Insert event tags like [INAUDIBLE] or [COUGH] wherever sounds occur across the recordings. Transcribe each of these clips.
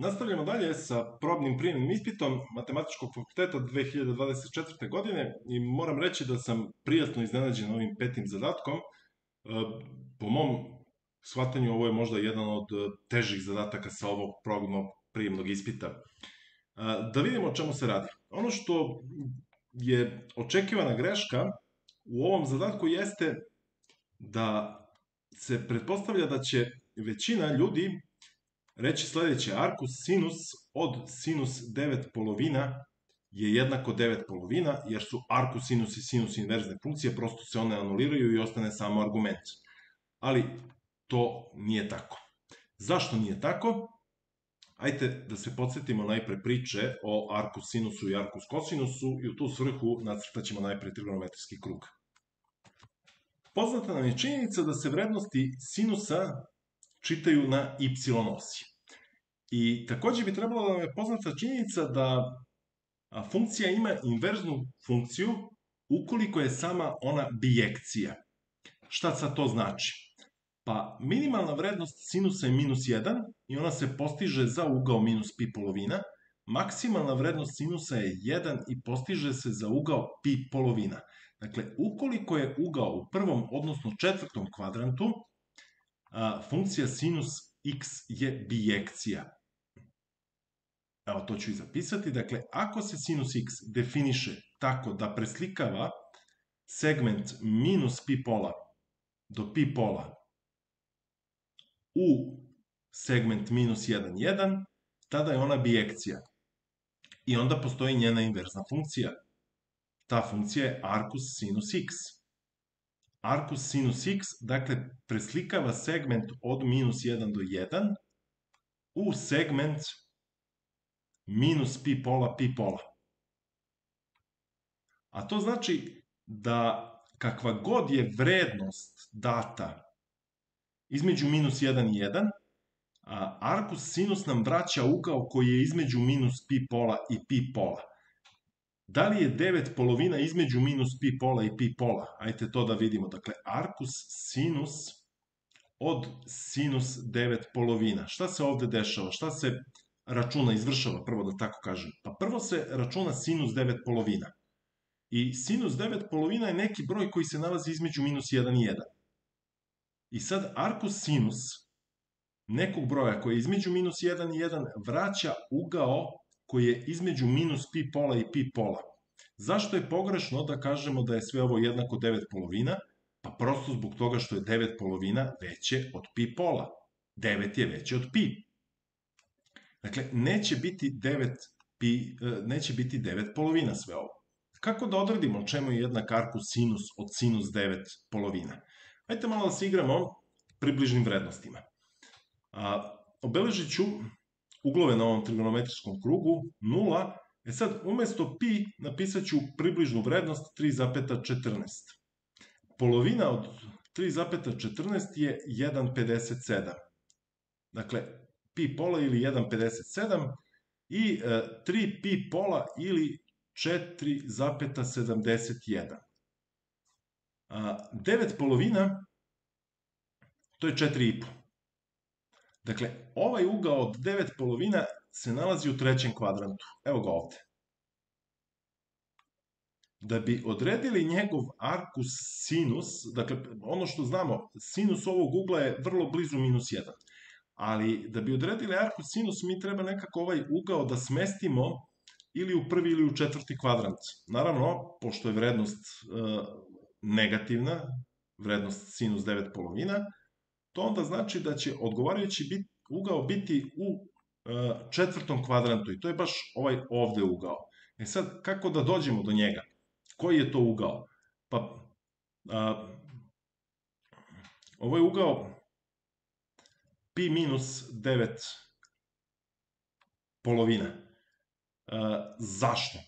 Nastavljamo dalje sa probnim prijemnim ispitom Matematičkog fakulteta 2024. godine i moram reći da sam prijatno iznenađen ovim petim zadatkom. E, po mom shvatanju ovo je možda jedan od težih zadataka sa ovog probnog prijemnog ispita. E, da vidimo o čemu se radi. Ono što je očekivana greška u ovom zadatku jeste da se pretpostavlja da će većina ljudi reći sledeće, arkus sinus od sinus 9 polovina je jednako 9 polovina, jer su arkus sinus i sinus inverzne funkcije, prosto se one anuliraju i ostane samo argument. Ali to nije tako. Zašto nije tako? Ajte da se podsjetimo najpre priče o arkus sinusu i arkus kosinusu i u tu svrhu nacrtaćemo najpre trigonometrijski krug. Poznata nam je činjenica da se vrednosti sinusa čitaju na y osi. I takođe bi trebalo da nam je poznata činjenica da funkcija ima inverznu funkciju ukoliko je sama ona bijekcija. Šta sad to znači? Pa minimalna vrednost sinusa je minus 1 i ona se postiže za ugao minus pi polovina, maksimalna vrednost sinusa je 1 i postiže se za ugao pi polovina. Dakle, ukoliko je ugao u prvom, odnosno četvrtom kvadrantu, a, funkcija sinus x je bijekcija. Evo, to ću i zapisati. Dakle, ako se sinus x definiše tako da preslikava segment minus pi pola do pi pola u segment minus 1, 1, tada je ona bijekcija. I onda postoji njena inverzna funkcija. Ta funkcija je arcus sinus x arkus sinus x, dakle, preslikava segment od minus 1 do 1 u segment minus pi pola pi pola. A to znači da kakva god je vrednost data između minus 1 i 1, a arkus sinus nam vraća ugao koji je između minus pi pola i pi pola. Da li je 9 polovina između minus pi pola i pi pola? Ajte to da vidimo. Dakle, arkus sinus od sinus 9 polovina. Šta se ovde dešava? Šta se računa, izvršava, prvo da tako kažem? Pa prvo se računa sinus 9 polovina. I sinus 9 polovina je neki broj koji se nalazi između minus 1 i 1. I sad arkus sinus nekog broja koji je između minus 1 i 1 vraća ugao koji je između minus pi pola i pi pola. Zašto je pogrešno da kažemo da je sve ovo jednako 9 polovina? Pa prosto zbog toga što je 9 polovina veće od pi pola. 9 je veće od pi. Dakle, neće biti 9 pi, e, neće biti 9 polovina sve ovo. Kako da odredimo čemu je jednak arkus sinus od sinus 9 polovina? Hajde malo da se igramo približnim vrednostima. A, obeležit ću uglove na ovom trigonometrijskom krugu, 0, e sad umesto pi napisat ću približnu vrednost 3,14. Polovina od 3,14 je 1,57. Dakle, pi pola ili 1,57 i e, 3 pi pola ili 4,71. 9 polovina, to je 4,5. Dakle, ovaj ugao od 9 polovina se nalazi u trećem kvadrantu. Evo ga ovde. Da bi odredili njegov arkus sinus, dakle, ono što znamo, sinus ovog ugla je vrlo blizu minus 1. Ali da bi odredili arkus sinus, mi treba nekako ovaj ugao da smestimo ili u prvi ili u četvrti kvadrant. Naravno, pošto je vrednost e, negativna, vrednost sinus 9 polovina, to onda znači da će odgovarajući bit, ugao biti u e, četvrtom kvadrantu i to je baš ovaj ovde ugao. E sad, kako da dođemo do njega? Koji je to ugao? Pa, a, ovo je ugao pi minus 9 polovina. A, zašto?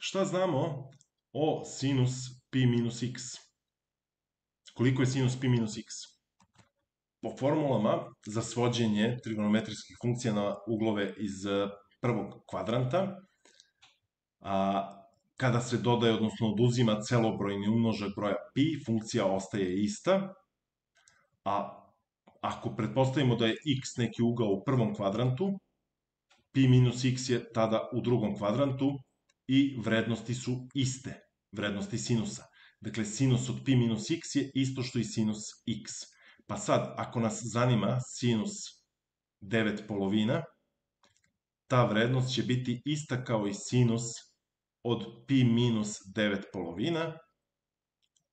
Šta znamo o sinus pi minus x? Koliko je sinus pi minus x? Po formulama za svođenje trigonometrijskih funkcija na uglove iz eh, prvog kvadranta, a kada se dodaje, odnosno oduzima celobrojni umnožak broja pi, funkcija ostaje ista, a ako pretpostavimo da je x neki ugao u prvom kvadrantu, pi minus x je tada u drugom kvadrantu i vrednosti su iste, vrednosti sinusa. Dakle, sinus od pi minus x je isto što i sinus x. Pa sad, ako nas zanima sinus 9 polovina, ta vrednost će biti ista kao i sinus od pi minus 9 polovina.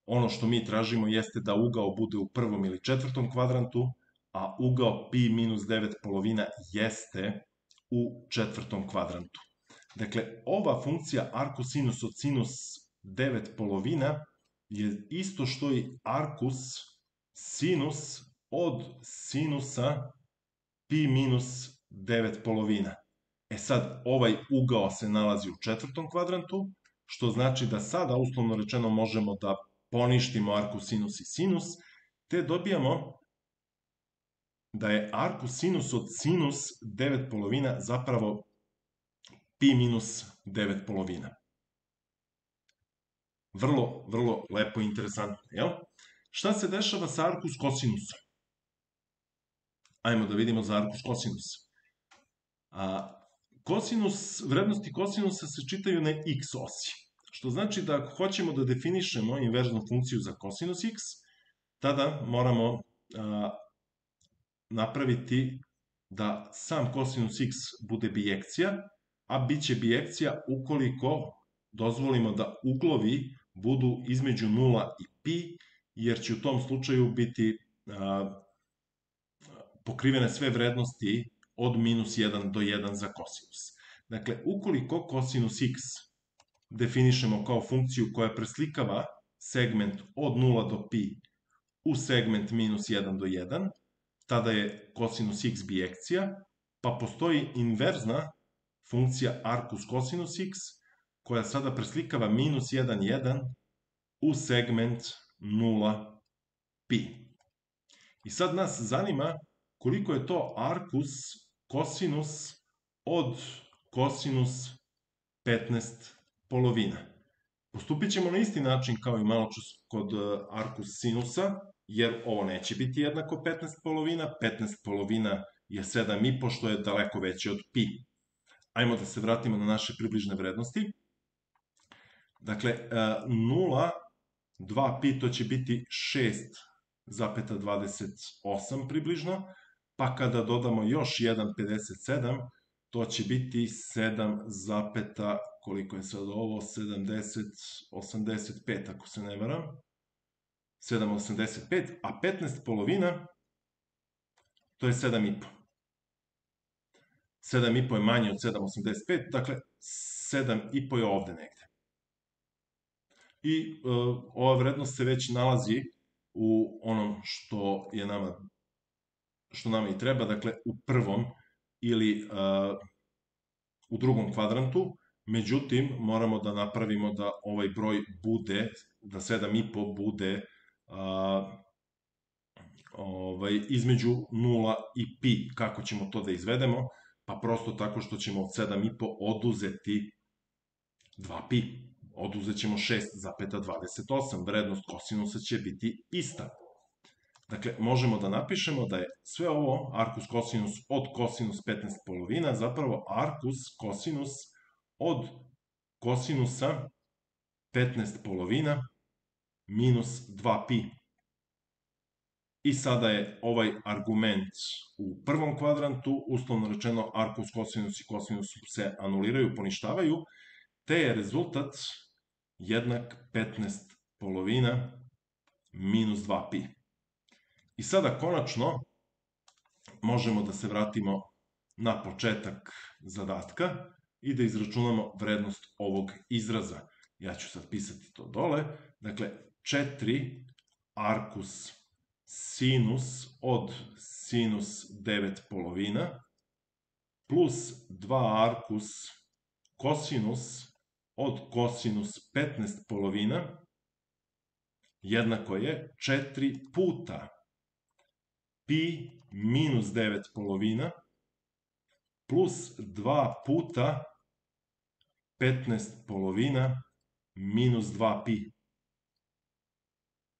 Ono što mi tražimo jeste da ugao bude u prvom ili četvrtom kvadrantu, a ugao pi minus 9 polovina jeste u četvrtom kvadrantu. Dakle, ova funkcija arkosinus od sinus 9 polovina je isto što i arkus sinus od sinusa pi minus 9 polovina. E sad, ovaj ugao se nalazi u četvrtom kvadrantu, što znači da sada, uslovno rečeno, možemo da poništimo arkus sinus i sinus, te dobijamo da je arkus sinus od sinus 9 polovina zapravo pi minus 9 polovina. Vrlo, vrlo lepo i interesantno, jel? Šta se dešava sa arkus kosinusom? Ajmo da vidimo za arkus kosinus. A, kosinus, vrednosti kosinusa se čitaju na x osi. Što znači da ako hoćemo da definišemo inverznu funkciju za kosinus x, tada moramo a, napraviti da sam kosinus x bude bijekcija, a bit će bijekcija ukoliko dozvolimo da uglovi budu između 0 i pi, jer će u tom slučaju biti pokrivene sve vrednosti od minus 1 do 1 za kosinus. Dakle, ukoliko kosinus x definišemo kao funkciju koja preslikava segment od 0 do pi u segment minus 1 do 1, tada je kosinus x bijekcija, pa postoji inverzna funkcija arkus kosinus x, koja sada preslikava minus 1, 1 u segment 0 pi. I sad nas zanima koliko je to arkus kosinus od kosinus 15 polovina. Postupit ćemo na isti način kao i malo čas kod e, arkus sinusa, jer ovo neće biti jednako 15 polovina, 15 polovina je 7,5, što je daleko veće od pi. Ajmo da se vratimo na naše približne vrednosti. Dakle, 0, e, 2 pi to će biti 6,28 približno, pa kada dodamo još 1,57, to će biti 7, koliko je sad ovo, 70, 85 ako se ne varam, 7,85, a 15 polovina, to je 7,5. 7,5 je manje od 7,85, dakle 7,5 je ovde negde. I uh, ova vrednost se već nalazi u onom što je nama što nama i treba, dakle u prvom ili uh, u drugom kvadrantu, međutim moramo da napravimo da ovaj broj bude, da 7,5 bude uh, ovaj, između 0 i pi. Kako ćemo to da izvedemo? Pa prosto tako što ćemo od 7,5 oduzeti 2 pi. Oduzet ćemo 6,28. Vrednost kosinusa će biti ista. Dakle, možemo da napišemo da je sve ovo arkus kosinus od kosinus 15 polovina zapravo arkus kosinus od kosinusa 15 polovina minus 2pi. I sada je ovaj argument u prvom kvadrantu, uslovno rečeno arkus kosinus i kosinus se anuliraju, poništavaju, te je rezultat jednak 15 polovina minus 2pi. I sada konačno možemo da se vratimo na početak zadatka i da izračunamo vrednost ovog izraza. Ja ću sad pisati to dole. Dakle, 4 arkus sinus od sinus 9 polovina plus 2 arkus kosinus od kosinus 15 polovina jednako je 4 puta pi minus 9 polovina plus 2 puta 15 polovina minus 2 pi.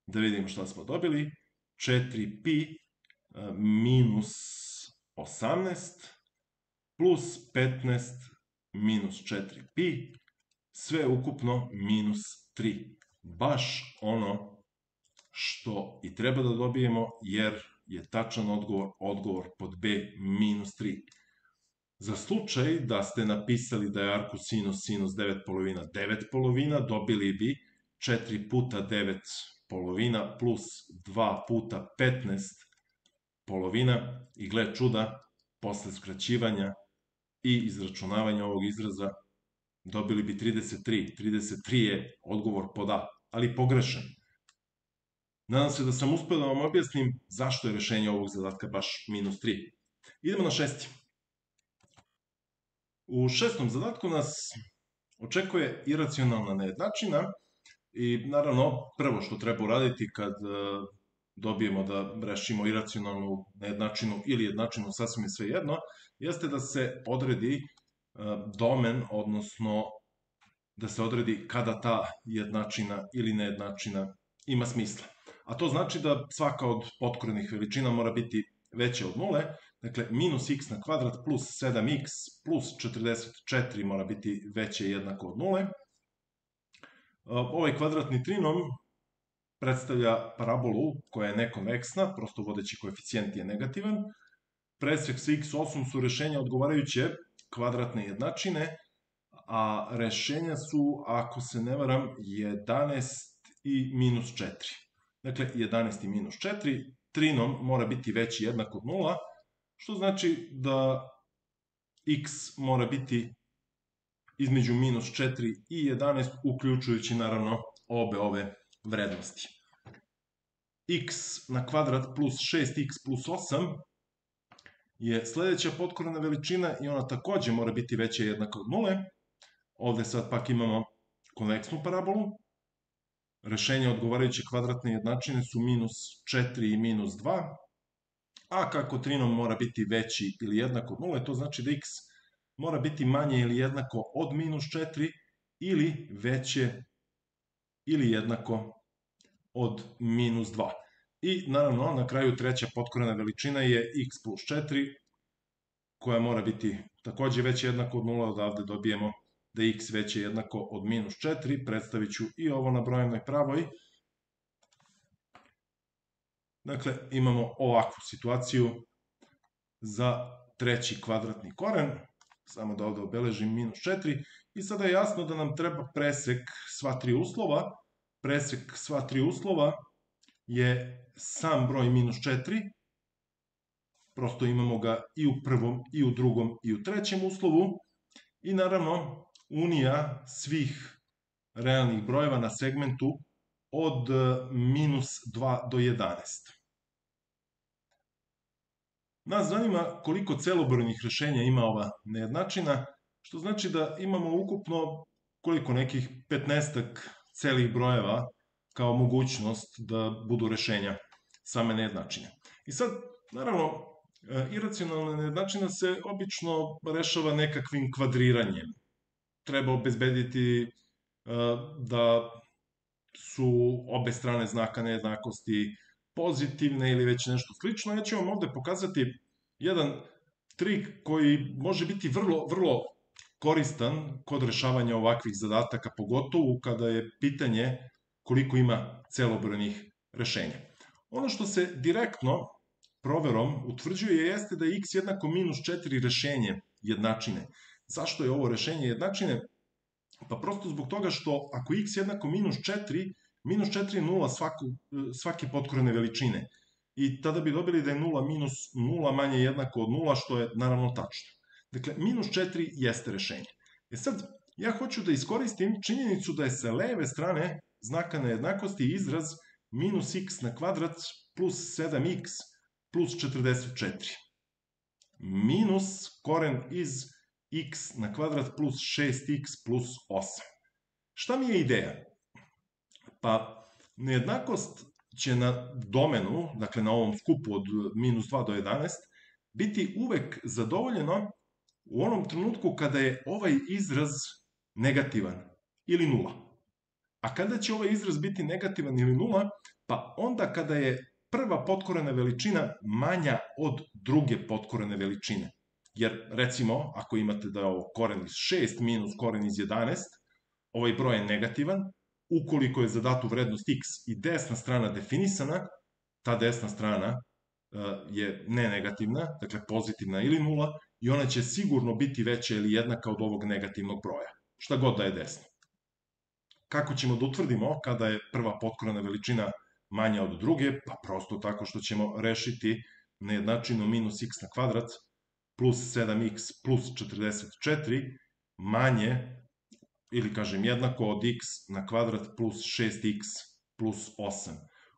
Da vidimo šta smo dobili. 4 pi minus 18 plus 15 minus 4pi, sve ukupno minus 3. Baš ono što i treba da dobijemo, jer je tačan odgovor, odgovor pod B minus 3. Za slučaj da ste napisali da je arkus sinus sinus 9 polovina 9 polovina, dobili bi 4 puta 9 polovina plus 2 puta 15 polovina i gled čuda, posle skraćivanja i izračunavanja ovog izraza dobili bi 33. 33 je odgovor pod A, ali pogrešan. Nadam se da sam uspeo da vam objasnim zašto je rešenje ovog zadatka baš minus 3. Idemo na šesti. U šestom zadatku nas očekuje iracionalna nejednačina i naravno prvo što treba uraditi kad e, dobijemo da rešimo iracionalnu nejednačinu ili jednačinu, sasvim je sve jedno, jeste da se odredi domen, odnosno da se odredi kada ta jednačina ili nejednačina ima smisla. A to znači da svaka od potkorenih veličina mora biti veća od nule, dakle minus x na kvadrat plus 7x plus 44 mora biti veće jednako od nule. Ovaj kvadratni trinom predstavlja parabolu koja je nekonveksna, prosto vodeći koeficijent je negativan. Presek sa x8 su rešenja odgovarajuće kvadratne jednačine, a rešenja su, ako se ne varam, 11 i minus 4. Dakle, 11 i minus 4, trinom mora biti veći jednak od 0, što znači da x mora biti između minus 4 i 11, uključujući naravno obe ove vrednosti. x na kvadrat plus 6x plus 8 je sledeća potkorena veličina i ona takođe mora biti veća jednaka od 0. Ovde sad pak imamo konveksnu parabolu. Rešenje odgovarajuće kvadratne jednačine su minus 4 i minus 2. A kako trinom mora biti veći ili jednako od 0, to znači da x mora biti manje ili jednako od minus 4 ili veće ili jednako od minus 2. I naravno na kraju treća potkorena veličina je x plus 4 koja mora biti takođe veća jednako od 0, odavde dobijemo da je x veće jednako od minus 4, predstavit ću i ovo na brojevnoj pravoj. Dakle, imamo ovakvu situaciju za treći kvadratni koren, samo da ovde obeležim minus 4, i sada je jasno da nam treba presek sva tri uslova. Presek sva tri uslova je sam broj minus 4, prosto imamo ga i u prvom, i u drugom, i u trećem uslovu, i naravno unija svih realnih brojeva na segmentu od minus 2 do 11. Nas zanima koliko celobrojnih rešenja ima ova nejednačina, što znači da imamo ukupno koliko nekih 15 celih brojeva kao mogućnost da budu rešenja same nejednačine. I sad, naravno, e, iracionalna nejednačina se obično rešava nekakvim kvadriranjem. Treba obezbediti e, da su obe strane znaka nejednakosti pozitivne ili već nešto slično. Ja ću vam ovde pokazati jedan trik koji može biti vrlo, vrlo koristan kod rešavanja ovakvih zadataka, pogotovo kada je pitanje koliko ima celobrojnih rešenja. Ono što se direktno proverom utvrđuje jeste da je x jednako minus 4 rešenje jednačine. Zašto je ovo rešenje jednačine? Pa prosto zbog toga što ako x jednako minus 4, minus 4 je 0 svaku, svake potkorene veličine. I tada bi dobili da je 0 minus 0 manje jednako od 0, što je naravno tačno. Dakle, minus 4 jeste rešenje. E sad, ja hoću da iskoristim činjenicu da je sa leve strane znaka nejednakosti izraz minus x na kvadrat plus 7x plus 44. Minus koren iz x na kvadrat plus 6x plus 8. Šta mi je ideja? Pa, nejednakost će na domenu, dakle na ovom skupu od minus 2 do 11, biti uvek zadovoljeno u onom trenutku kada je ovaj izraz negativan ili nula. A kada će ovaj izraz biti negativan ili nula? Pa onda kada je prva potkorena veličina manja od druge potkorene veličine. Jer, recimo, ako imate da je ovo koren iz 6 minus koren iz 11, ovaj broj je negativan, ukoliko je za datu vrednost x i desna strana definisana, ta desna strana e, je ne negativna, dakle pozitivna ili nula, i ona će sigurno biti veća ili jednaka od ovog negativnog broja, šta god da je desno. Kako ćemo da utvrdimo kada je prva potkorana veličina manja od druge? Pa prosto tako što ćemo rešiti nejednačinu minus x na kvadrat plus 7x plus 44 manje ili kažem jednako od x na kvadrat plus 6x plus 8.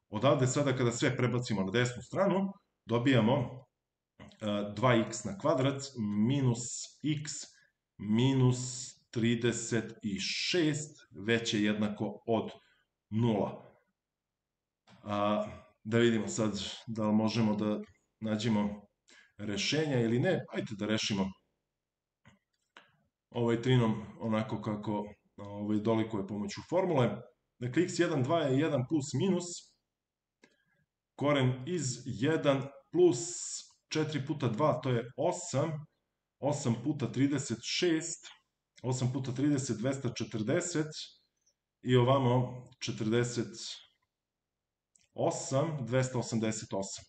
Odavde sada kada sve prebacimo na desnu stranu, dobijamo 2x na kvadrat minus x minus 36 veće jednako od 0. A, da vidimo sad da li možemo da nađemo rešenja ili ne. Ajde da rešimo ovaj trinom onako kako ovaj, dolikuje pomoću formule. Dakle, x1, 2 je 1 plus minus, koren iz 1 plus 4 puta 2, to je 8, 8 puta 36, 8 puta 30, 240 i ovamo 48, 288.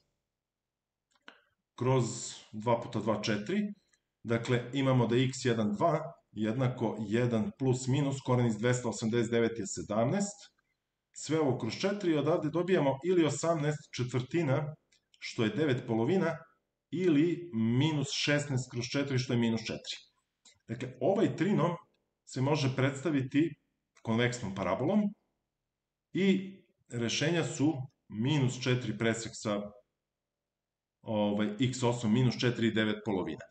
Kroz 2 puta 2, 4. Dakle, imamo da x1, 2 jednako 1 plus minus, koren iz 289 je 17. Sve ovo kroz 4 i odavde dobijamo ili 18 četvrtina, što je 9 polovina, ili minus 16 kroz 4, što je minus 4. Dakle, ovaj trinom se može predstaviti konveksnom parabolom i rešenja su minus 4 presek sa ovaj, x8 minus 4 i 9 polovina.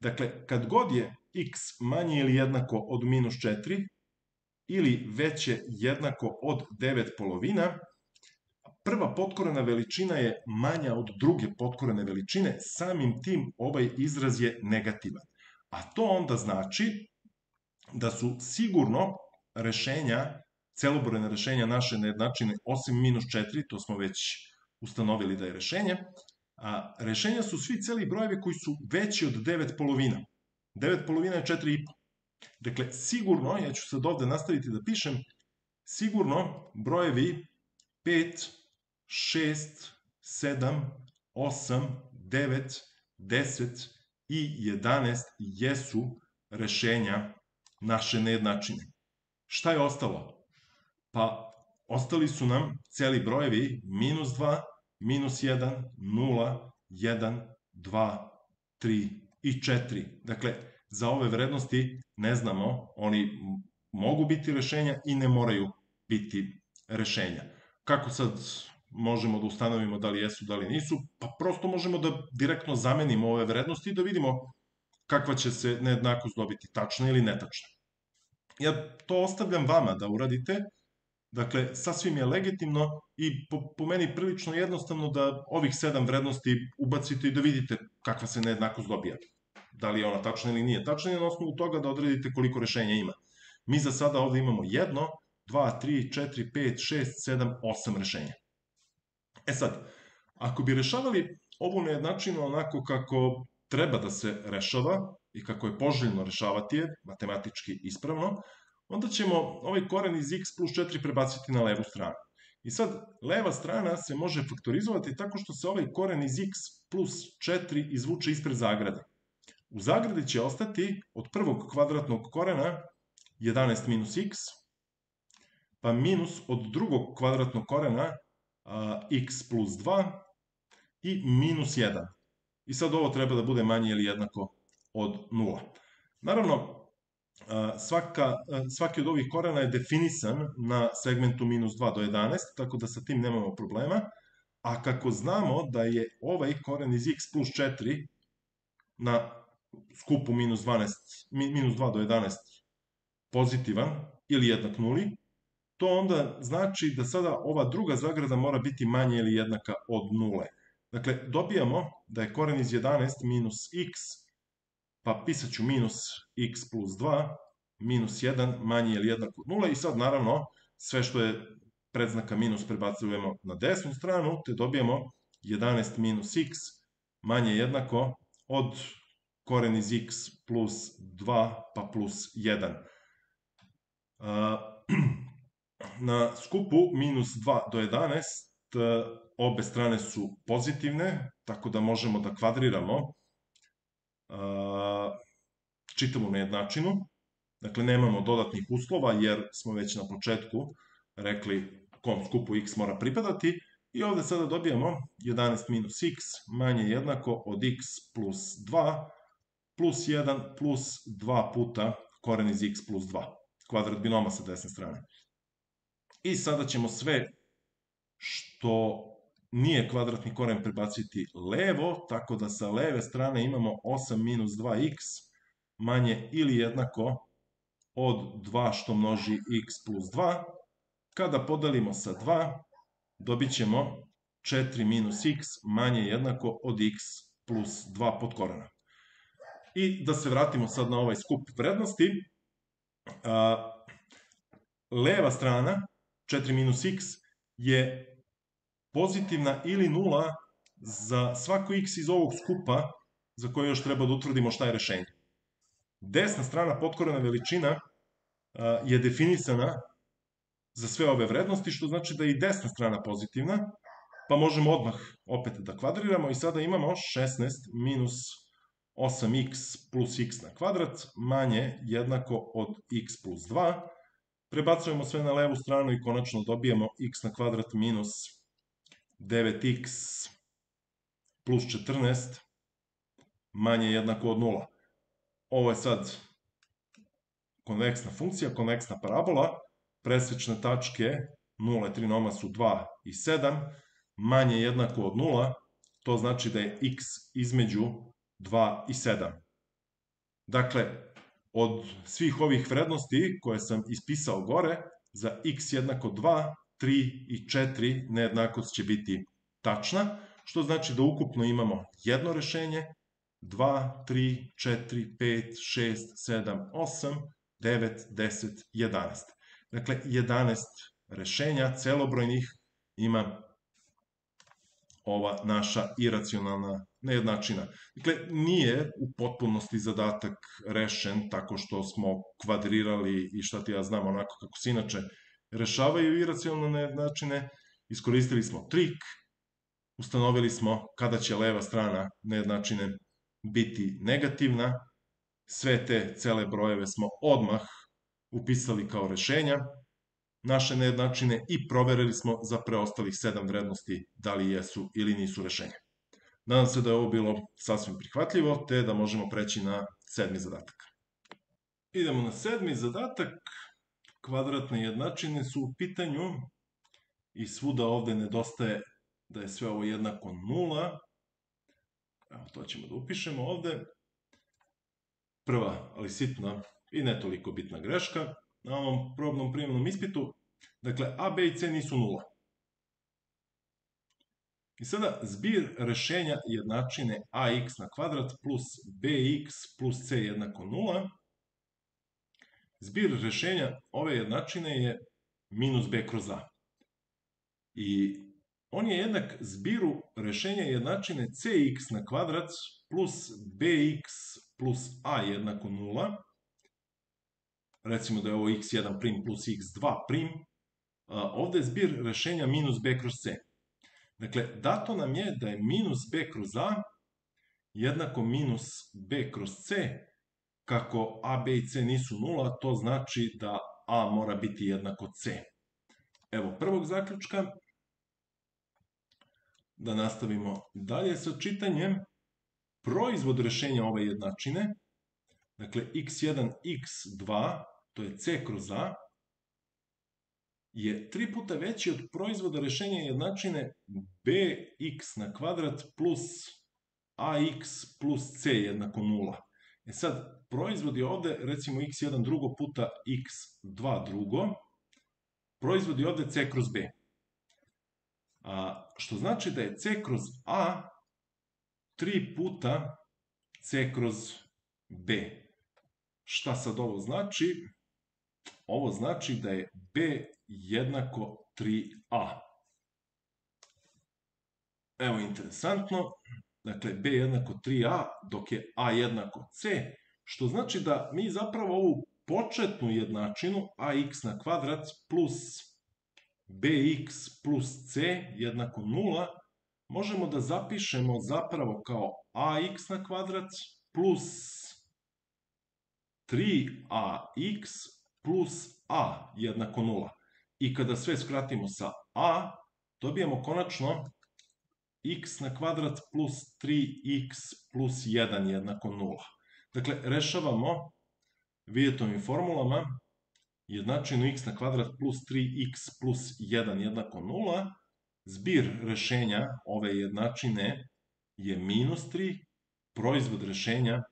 Dakle, kad god je x manje ili jednako od minus 4 ili veće jednako od 9 polovina, prva potkorena veličina je manja od druge potkorene veličine, samim tim ovaj izraz je negativan. A to onda znači da su sigurno rešenja, celobrojne rešenja naše nejednačine, osim minus 4, to smo već ustanovili da je rešenje, a rešenja su svi celi brojevi koji su veći od 9 polovina. 9 polovina je 4,5. Dakle, sigurno, ja ću sad ovde nastaviti da pišem, sigurno brojevi 5, 6, 7, 8, 9, 10 i 11 jesu rešenja naše nejednačine. Šta je ostalo? Pa, ostali su nam celi brojevi minus 2, minus 1, 0, 1, 2, 3 i 4. Dakle, za ove vrednosti ne znamo, oni mogu biti rešenja i ne moraju biti rešenja. Kako sad možemo da ustanovimo da li jesu, da li nisu? Pa prosto možemo da direktno zamenimo ove vrednosti i da vidimo kakva će se nejednakost dobiti, tačna ili netačna. Ja to ostavljam vama da uradite, Dakle, sasvim je legitimno i po, po meni prilično jednostavno da ovih sedam vrednosti ubacite i da vidite kakva se nejednakost dobija. Da li je ona tačna ili nije tačna i na osnovu toga da odredite koliko rešenja ima. Mi za sada ovde imamo jedno, 2, 3, 4, 5, 6, 7, 8 rešenja. E sad, ako bi rešavali ovu nejednačinu onako kako treba da se rešava i kako je poželjno rešavati je, matematički ispravno, onda ćemo ovaj koren iz x plus 4 prebaciti na levu stranu. I sad, leva strana se može faktorizovati tako što se ovaj koren iz x plus 4 izvuče ispred zagrade. U zagradi će ostati od prvog kvadratnog korena 11 minus x, pa minus od drugog kvadratnog korena x plus 2 i minus 1. I sad ovo treba da bude manje ili jednako od 0. Naravno, svaka, svaki od ovih korena je definisan na segmentu minus 2 do 11, tako da sa tim nemamo problema. A kako znamo da je ovaj koren iz x plus 4 na skupu minus, 12, minus 2 do 11 pozitivan ili jednak nuli, to onda znači da sada ova druga zagrada mora biti manja ili jednaka od nule. Dakle, dobijamo da je koren iz 11 minus x pa pisat ću minus x plus 2, minus 1 manje ili jednak od 0 i sad naravno sve što je predznaka minus prebacujemo na desnu stranu, te dobijemo 11 minus x manje jednako od koren iz x plus 2 pa plus 1. [CLEARS THROAT] Na skupu minus 2 do 11 obe strane su pozitivne, tako da možemo da kvadriramo čitavu nejednačinu. Dakle, nemamo dodatnih uslova jer smo već na početku rekli kom skupu x mora pripadati. I ovde sada dobijamo 11 minus x manje jednako od x plus 2 plus 1 plus 2 puta koren iz x plus 2. Kvadrat binoma sa desne strane. I sada ćemo sve što nije kvadratni koren prebaciti levo, tako da sa leve strane imamo 8 minus 2x manje ili jednako od 2 što množi x plus 2. Kada podelimo sa 2, dobit ćemo 4 minus x manje jednako od x plus 2 pod korena. I da se vratimo sad na ovaj skup vrednosti, leva strana, 4 minus x, je pozitivna ili nula za svako x iz ovog skupa za koje još treba da utvrdimo šta je rešenje. Desna strana potkorena veličina je definisana za sve ove vrednosti, što znači da je i desna strana pozitivna, pa možemo odmah opet da kvadriramo i sada imamo 16 minus 8x plus x na kvadrat manje jednako od x plus 2. Prebacujemo sve na levu stranu i konačno dobijemo x na kvadrat minus 9x plus 14 manje jednako od 0. Ovo je sad konveksna funkcija, konveksna parabola, presečne tačke 0 i 3 noma su 2 i 7, manje jednako od 0, to znači da je x između 2 i 7. Dakle, od svih ovih vrednosti koje sam ispisao gore, za x jednako 2, 3 i 4 nejednakost će biti tačna, što znači da ukupno imamo jedno rešenje, 2, 3, 4, 5, 6, 7, 8, 9, 10, 11. Dakle, 11 rešenja celobrojnih ima ova naša iracionalna nejednačina. Dakle, nije u potpunosti zadatak rešen tako što smo kvadrirali i šta ti ja znam onako kako se inače rešavaju iracionalne nejednačine. Iskoristili smo trik, ustanovili smo kada će leva strana nejednačine biti negativna, sve te cele brojeve smo odmah upisali kao rešenja naše nejednačine i proverili smo za preostalih sedam vrednosti da li jesu ili nisu rešenja. Nadam se da je ovo bilo sasvim prihvatljivo, te da možemo preći na sedmi zadatak. Idemo na sedmi zadatak. Kvadratne jednačine su u pitanju i svuda ovde nedostaje da je sve ovo jednako nula. Evo, to ćemo da upišemo ovde. Prva, ali sitna i ne toliko bitna greška na ovom probnom primjenom ispitu. Dakle, A, B i C nisu nula. I sada zbir rešenja jednačine ax na kvadrat plus bx plus c jednako nula. Zbir rešenja ove jednačine je minus b kroz a. I on je jednak zbiru rešenja jednačine cx na kvadrat plus bx plus a jednako 0. Recimo da je ovo x1 prim plus x2 prim. Ovde je zbir rešenja minus b kroz c. Dakle, dato nam je da je minus b kroz a jednako minus b kroz c. Kako a, b i c nisu nula, to znači da a mora biti jednako c. Evo prvog zaključka da nastavimo dalje sa čitanjem. Proizvod rešenja ove jednačine, dakle x1, x2, to je c kroz a, je tri puta veći od proizvoda rešenja jednačine bx na kvadrat plus ax plus c jednako 0. E sad, proizvod je ovde, recimo x1 drugo puta x2 drugo, proizvod je ovde c kroz b. A, što znači da je C kroz A tri puta C kroz B. Šta sad ovo znači? Ovo znači da je B jednako 3A. evo interesantno, dakle b jednako 3a, dok je a jednako c, što znači da mi zapravo ovu početnu jednačinu ax na kvadrat plus bx plus c jednako 0 možemo da zapišemo zapravo kao ax na kvadrat plus 3ax plus a jednako 0. I kada sve skratimo sa a, dobijemo konačno x na kvadrat plus 3x plus 1 jednako 0. Dakle, rešavamo Vijetovim formulama jednačinu x na kvadrat plus 3x plus 1 jednako 0, zbir rešenja ove jednačine je minus 3, proizvod rešenja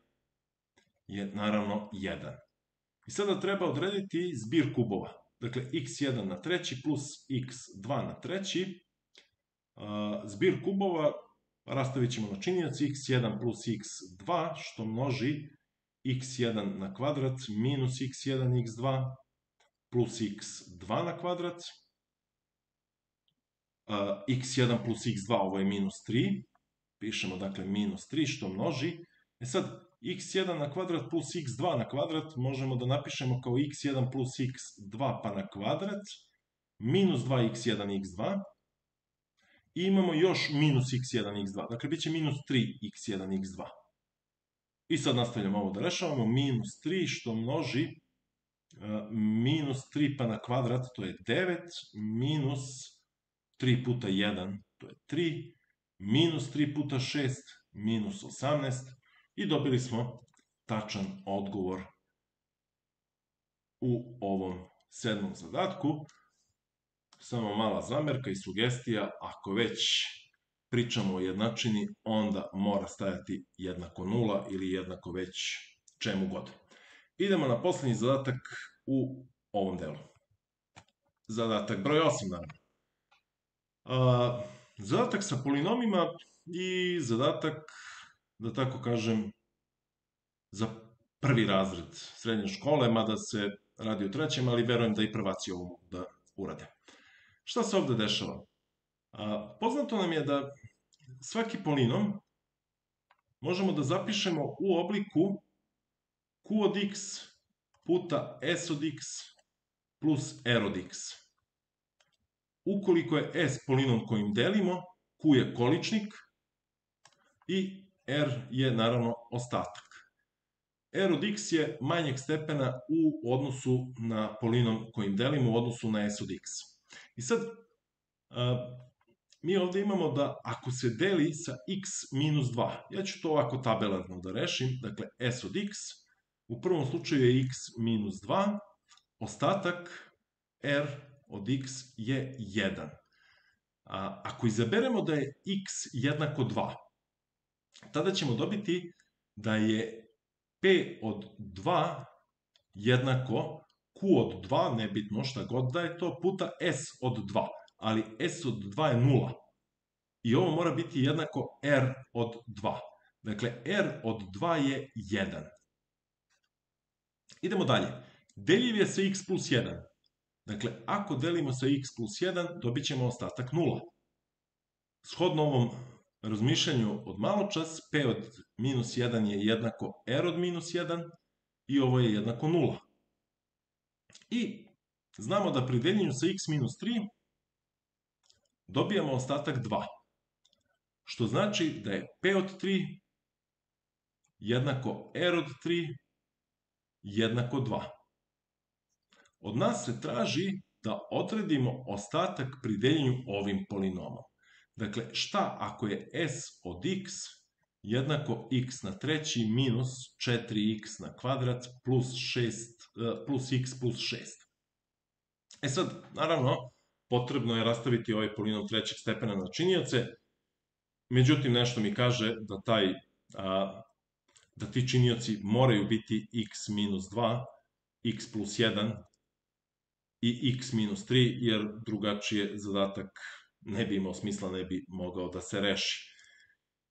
je naravno 1. I sada treba odrediti zbir kubova. Dakle, x1 na treći plus x2 na treći. Zbir kubova rastavit ćemo na činjenac x1 plus x2, što množi x1 na kvadrat minus x1 x2 plus x2 na kvadrat. x1 plus x2, ovo je minus 3. Pišemo dakle minus 3 što množi. E sad, x1 na kvadrat plus x2 na kvadrat možemo da napišemo kao x1 plus x2 pa na kvadrat minus 2x1 x2 i imamo još minus x1 x2. Dakle, bit će minus 3x1 x2. I sad nastavljamo ovo da rešavamo. Minus 3 što množi e, minus 3 pa na kvadrat, to je 9, minus 3 puta 1, to je 3, minus 3 puta 6, minus 18 i dobili smo tačan odgovor u ovom sedmom zadatku. Samo mala zamerka i sugestija, ako već pričamo o jednačini, onda mora stajati jednako nula ili jednako već čemu god. Idemo na poslednji zadatak u ovom delu. Zadatak broj 8, naravno. Zadatak sa polinomima i zadatak, da tako kažem, za prvi razred srednje škole, mada se radi o trećem, ali verujem da i prvaci ovo mogu da urade. Šta se ovde dešava? A, poznato nam je da svaki polinom možemo da zapišemo u obliku q od x puta s od x plus r od x. Ukoliko je s polinom kojim delimo, q je količnik i r je naravno ostatak. r od x je manjeg stepena u odnosu na polinom kojim delimo u odnosu na s od x. I sad, mi ovde imamo da ako se deli sa x minus 2, ja ću to ovako tabelantno da rešim, dakle s od x, u prvom slučaju je x minus 2, ostatak r od x je 1. A, ako izaberemo da je x jednako 2, tada ćemo dobiti da je p od 2 jednako q od 2, nebitno šta god da je to, puta s od 2 ali S od 2 je 0. I ovo mora biti jednako R od 2. Dakle, R od 2 je 1. Idemo dalje. Deljiv je sa x plus 1. Dakle, ako delimo sa x plus 1, dobit ćemo ostatak 0. Shodno ovom razmišljanju od malo čas, p od minus 1 je jednako r od minus 1 i ovo je jednako 0. I znamo da pri deljenju sa x minus 3 dobijamo ostatak 2. Što znači da je P od 3 jednako R od 3 jednako 2. Od nas se traži da odredimo ostatak pri deljenju ovim polinomom. Dakle, šta ako je s od x jednako x na treći minus 4x na kvadrat plus, 6, eh, plus x plus 6. E sad, naravno, potrebno je rastaviti ovaj polinom trećeg stepena na činioce, međutim nešto mi kaže da taj a, da ti činioci moraju biti x minus 2, x plus 1 i x minus 3, jer drugačije zadatak ne bi imao smisla, ne bi mogao da se reši.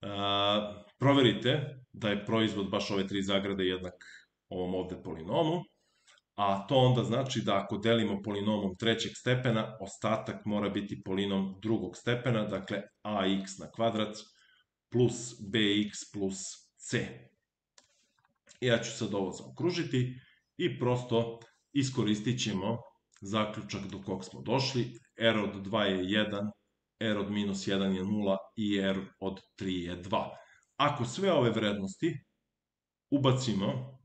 A, proverite da je proizvod baš ove tri zagrade jednak ovom ovde polinomu, a to onda znači da ako delimo polinomom trećeg stepena, ostatak mora biti polinom drugog stepena, dakle ax na kvadrat plus bx plus c. Ja ću sad ovo zaokružiti i prosto iskoristit ćemo zaključak do kog smo došli. r od 2 je 1, r od minus 1 je 0 i r od 3 je 2. Ako sve ove vrednosti ubacimo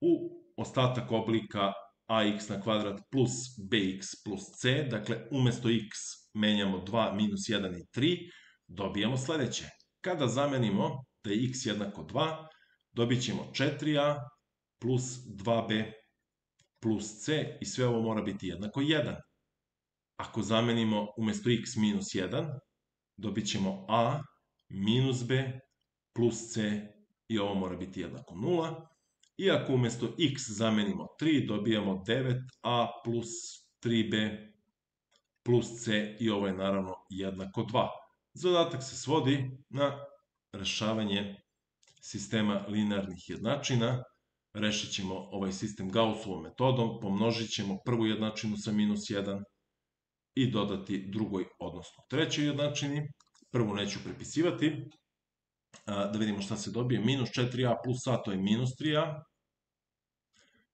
u ostatak oblika ax na kvadrat plus bx plus c, dakle umesto x menjamo 2, minus 1 i 3, dobijamo sledeće. Kada zamenimo da je x jednako 2, dobit ćemo 4a plus 2b plus c i sve ovo mora biti jednako 1. Ako zamenimo umesto x minus 1, dobit ćemo a minus b plus c i ovo mora biti jednako 0. I ako umesto x zamenimo 3, dobijamo 9a plus 3b plus c i ovo je naravno jednako 2. Zadatak se svodi na rešavanje sistema linearnih jednačina. Rešit ćemo ovaj sistem Gaussovom metodom, pomnožit ćemo prvu jednačinu sa minus 1 i dodati drugoj, odnosno trećoj jednačini. Prvu neću prepisivati, da vidimo šta se dobije. Minus 4a plus a to je minus 3a,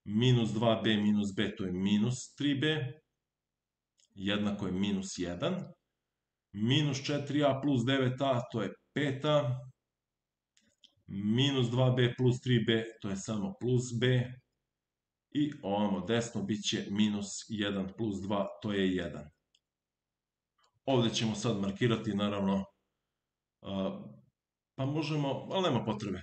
minus 2b minus b to je minus 3b, jednako je minus 1, minus 4a plus 9a to je 5a, minus 2b plus 3b to je samo plus b, i ovamo desno bit će minus 1 plus 2, to je 1. Ovde ćemo sad markirati, naravno, pa možemo, ali nema potrebe.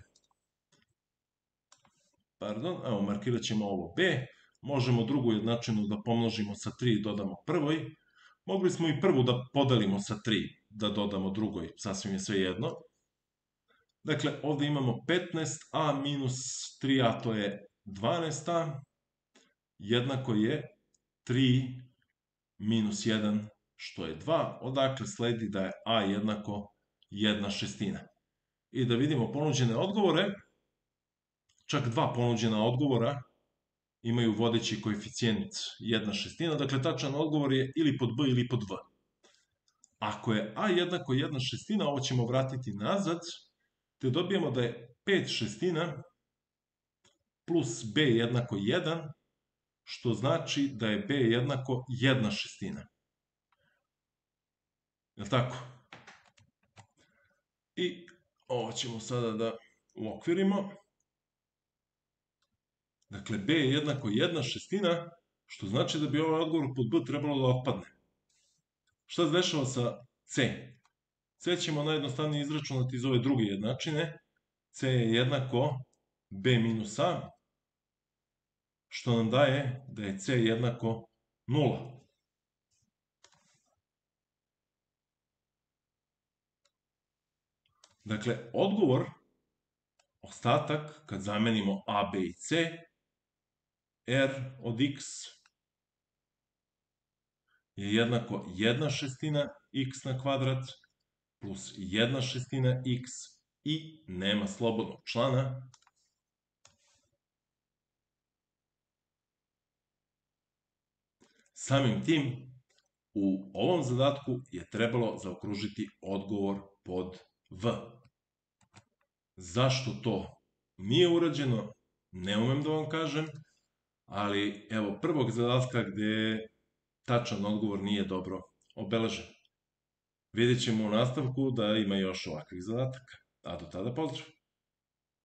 Pardon, evo, markirat ćemo ovo b, možemo drugu jednačinu da pomnožimo sa 3 i dodamo prvoj, mogli smo i prvu da podelimo sa 3, da dodamo drugoj, sasvim je sve jedno. Dakle, ovde imamo 15a minus 3a, to je 12a, jednako je 3 minus 1, što je 2, odakle sledi da je a jednako 1 šestina. I da vidimo ponuđene odgovore, čak dva ponuđena odgovora imaju vodeći koeficijent 1 šestina, dakle tačan odgovor je ili pod b ili pod v. Ako je a jednako 1 šestina, ovo ćemo vratiti nazad, te dobijemo da je 5 šestina plus b jednako 1, što znači da je b jednako 1 šestina. Je tako? I ovo ćemo sada da uokvirimo. Dakle, b je jednako 1 šestina, što znači da bi ovaj odgovor pod b trebalo da otpadne. Šta se dešava sa c? C ćemo najjednostavnije izračunati iz ove druge jednačine. C je jednako B minus A, što nam daje da je C jednako 0. Dakle, odgovor, ostatak, kad zamenimo A, B i C, R od X je jednako 1 šestina X na kvadrat, plus 1 šestina x i nema slobodnog člana. Samim tim, u ovom zadatku je trebalo zaokružiti odgovor pod V. Zašto to nije urađeno, ne umem da vam kažem, ali evo prvog zadatka gde tačan odgovor nije dobro obeležen. Vidjet ćemo u nastavku da ima još ovakvih zadataka. A do tada pozdrav!